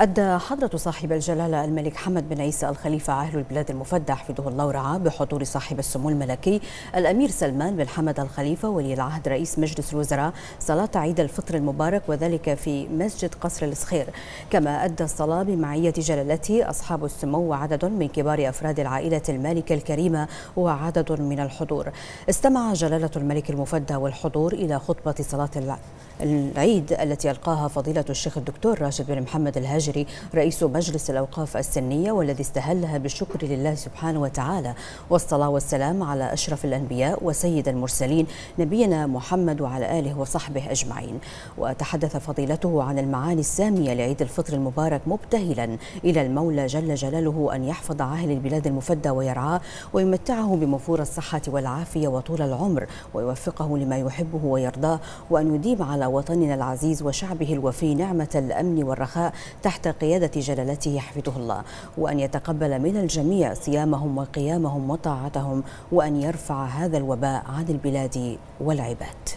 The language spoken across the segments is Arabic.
أدى حضرة صاحب الجلالة الملك حمد بن عيسى الخليفة عاهل البلاد المفدى حفظه الله ورعاه بحضور صاحب السمو الملكي الأمير سلمان بن حمد الخليفة ولي العهد رئيس مجلس الوزراء صلاة عيد الفطر المبارك وذلك في مسجد قصر الصخير كما أدى الصلاة بمعية جلالته أصحاب السمو وعدد من كبار أفراد العائلة المالكة الكريمة وعدد من الحضور. استمع جلالة الملك المفدى والحضور إلى خطبة صلاة العيد التي ألقاها فضيلة الشيخ الدكتور راشد بن محمد الهاجري رئيس مجلس الأوقاف السنية والذي استهلها بالشكر لله سبحانه وتعالى. والصلاة والسلام على أشرف الأنبياء وسيد المرسلين نبينا محمد وعلى آله وصحبه أجمعين. وتحدث فضيلته عن المعاني السامية لعيد الفطر المبارك مبتهلا إلى المولى جل جلاله أن يحفظ عاهل البلاد المفدى ويرعاه ويمتعه بموفور الصحة والعافية وطول العمر ويوفقه لما يحبه ويرضاه وأن يديم على وطننا العزيز وشعبه الوفي نعمة الأمن والرخاء تحت قيادة جلالته حفظه الله وأن يتقبل من الجميع صيامهم وقيامهم وطاعتهم وأن يرفع هذا الوباء عن البلاد والعباد.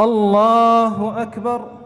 الله أكبر.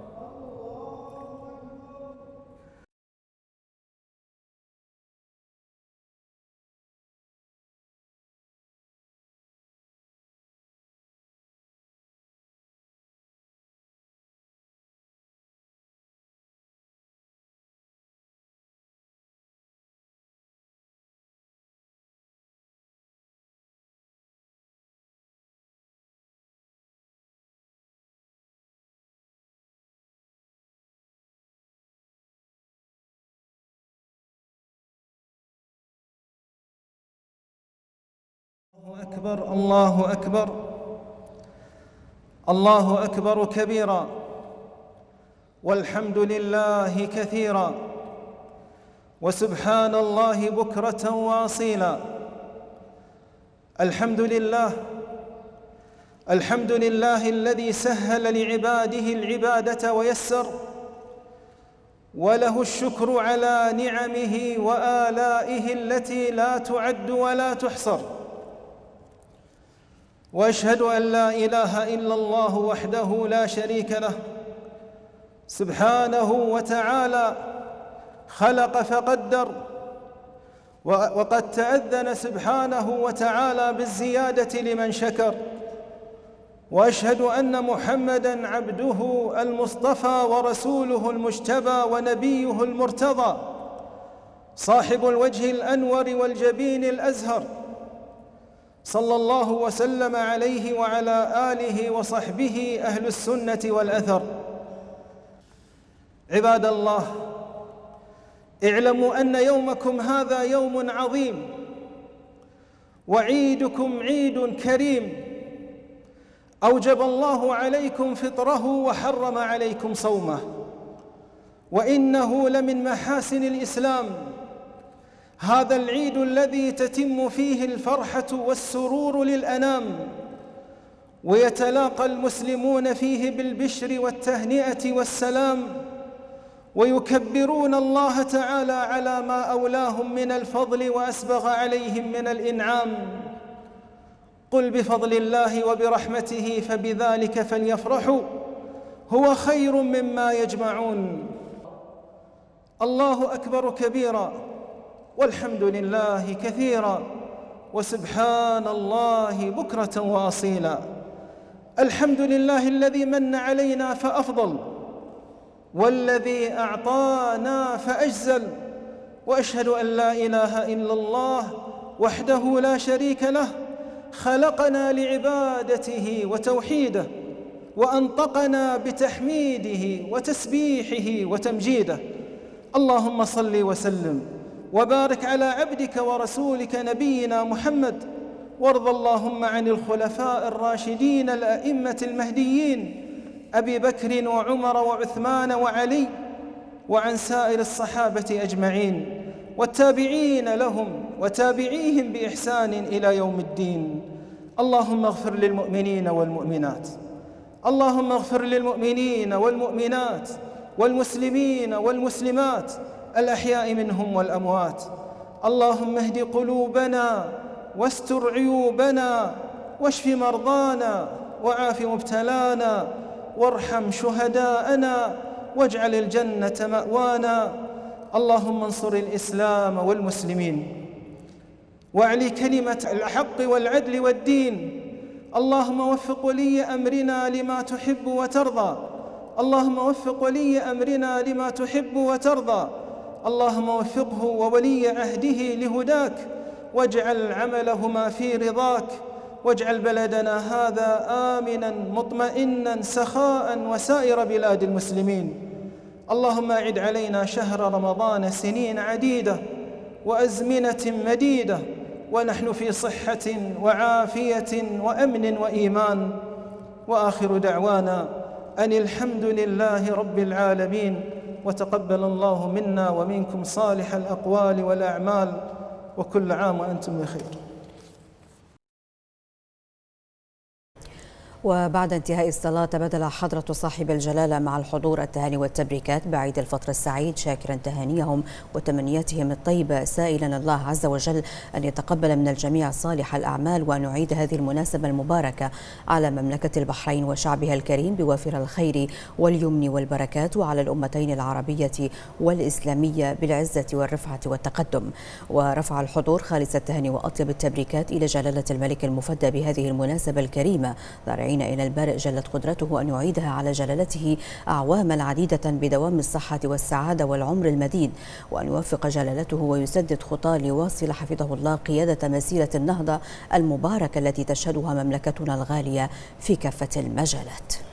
أكبر الله أكبر. الله أكبر كبيرا. والحمد لله كثيرا. وسبحان الله بكرة واصيلا. الحمد لله. الحمد لله الذي سهل لعباده العبادة ويسر. وله الشكر على نعمه وآلائه التي لا تعد ولا تحصر. وأشهد أن لا إله إلا الله وحده لا شريك له سبحانه وتعالى خلق فقدر وقد تأذن سبحانه وتعالى بالزيادة لمن شكر وأشهد أن محمدا عبده المصطفى ورسوله المجتبى ونبيه المرتضى صاحب الوجه الأنور والجبين الأزهر. صلى الله وسلم عليه وعلى آله وصحبه أهل السنة والأثر. عباد الله اعلموا أن يومكم هذا يوم عظيم وعيدكم عيد كريم. أوجب الله عليكم فطره وحرم عليكم صومه وإنه لمن محاسن الإسلام. هذا العيد الذي تتم فيه الفرحة والسرور للأنام ويتلاقى المسلمون فيه بالبشر والتهنئة والسلام ويكبرون الله تعالى على ما أولاهم من الفضل وأسبغ عليهم من الإنعام. قل بفضل الله وبرحمته فبذلك فليفرحوا هو خير مما يجمعون. الله أكبر كبيرا. والحمد لله كثيرا وسبحان الله بكرة واصيلا. الحمد لله الذي من علينا فأفضل والذي أعطانا فأجزل وأشهد أن لا إله إلا الله وحده لا شريك له خلقنا لعبادته وتوحيده وأنطقنا بتحميده وتسبيحه وتمجيده. اللهم صل وسلم. وبارك على عبدك ورسولك نبينا محمد. وارض اللهم عن الخلفاء الراشدين الأئمة المهديين أبي بكر وعمر وعثمان وعلي وعن سائر الصحابة أجمعين. والتابعين لهم وتابعيهم بإحسان إلى يوم الدين. اللهم اغفر للمؤمنين والمؤمنات. اللهم اغفر للمؤمنين والمؤمنات والمسلمين والمسلمات الأحياء منهم والأموات. اللهم اهد قلوبنا واستر عيوبنا واشف مرضانا وعاف مبتلانا وارحم شهداءنا واجعل الجنة مأوانا. اللهم انصر الإسلام والمسلمين. واعلي كلمة الحق والعدل والدين. اللهم وفق ولي أمرنا لما تحب وترضى. اللهم وفق ولي أمرنا لما تحب وترضى. اللهم وفقه وولي عهده لهداك واجعل عملهما في رضاك واجعل بلدنا هذا امنا مطمئنا سخاء وسائر بلاد المسلمين. اللهم أعد علينا شهر رمضان سنين عديدة وأزمنة مديدة ونحن في صحة وعافية وأمن وإيمان. وآخر دعوانا أن الحمد لله رب العالمين وتقبل الله منا ومنكم صالح الأقوال والأعمال وكل عام وأنتم بخير. وبعد انتهاء الصلاة تبادل حضرة صاحب الجلالة مع الحضور التهاني والتبريكات بعيد الفطر السعيد شاكرا تهانيهم وتمنياتهم الطيبة سائلا الله عز وجل أن يتقبل من الجميع صالح الأعمال وأن يعيد هذه المناسبة المباركة على مملكة البحرين وشعبها الكريم بوافر الخير واليمن والبركات وعلى الأمتين العربية والإسلامية بالعزة والرفعة والتقدم. ورفع الحضور خالص التهاني وأطيب التبريكات إلى جلالة الملك المفدى بهذه المناسبة الكريمة. داعين إلى البارئ جلت قدرته أن يعيدها على جلالته أعواما عديدة بدوام الصحة والسعادة والعمر المديد وأن يوفق جلالته ويسدد خطاه ليواصل حفظه الله قيادة مسيرة النهضة المباركة التي تشهدها مملكتنا الغالية في كافة المجالات.